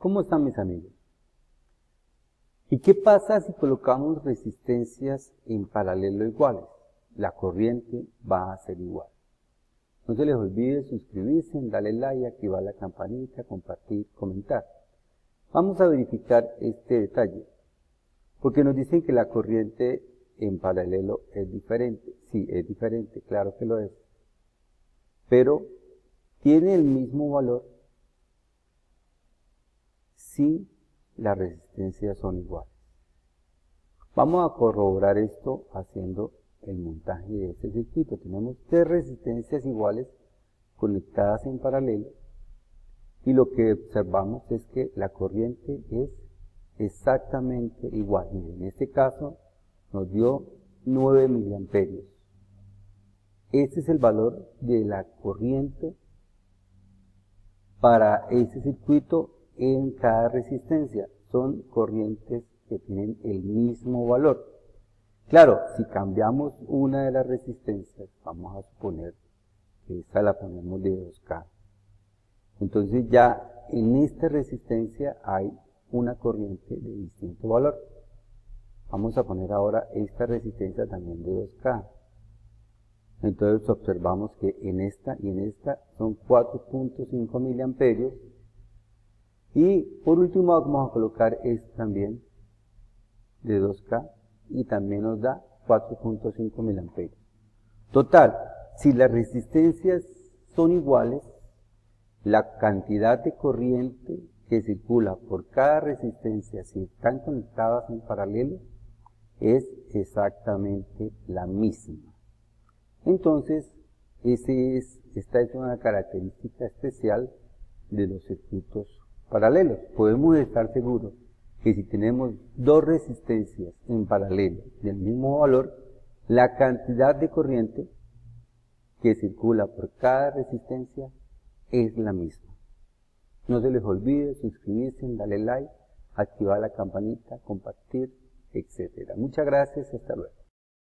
¿Cómo están mis amigos? ¿Y qué pasa si colocamos resistencias en paralelo iguales? La corriente va a ser igual. No se les olvide suscribirse, darle like, activar la campanita, compartir, comentar. Vamos a verificar este detalle, porque nos dicen que la corriente en paralelo es diferente. Sí, es diferente, claro que lo es. Pero tiene el mismo valor si las resistencias son iguales. Vamos a corroborar esto haciendo el montaje de este circuito. Tenemos tres resistencias iguales conectadas en paralelo y lo que observamos es que la corriente es exactamente igual. en este caso nos dio 9 miliamperios. Este es el valor de la corriente para este circuito en cada resistencia. Son corrientes que tienen el mismo valor. Claro, si cambiamos una de las resistencias, vamos a suponer que esta la ponemos de 2K. Entonces ya en esta resistencia hay una corriente de distinto valor. Vamos a poner ahora esta resistencia también de 2K. Entonces observamos que en esta y en esta son 4.5 miliamperios. Y por último vamos a colocar esta también de 2K y también nos da 4.5 miliamperios. Total, si las resistencias son iguales, la cantidad de corriente que circula por cada resistencia, si están conectadas en paralelo, es exactamente la misma. Entonces, ese es, esta es una característica especial de los circuitos paralelos. Podemos estar seguros que si tenemos dos resistencias en paralelo del mismo valor, la cantidad de corriente que circula por cada resistencia es la misma. No se les olvide suscribirse, darle like, activar la campanita, compartir, etc. Muchas gracias, hasta luego.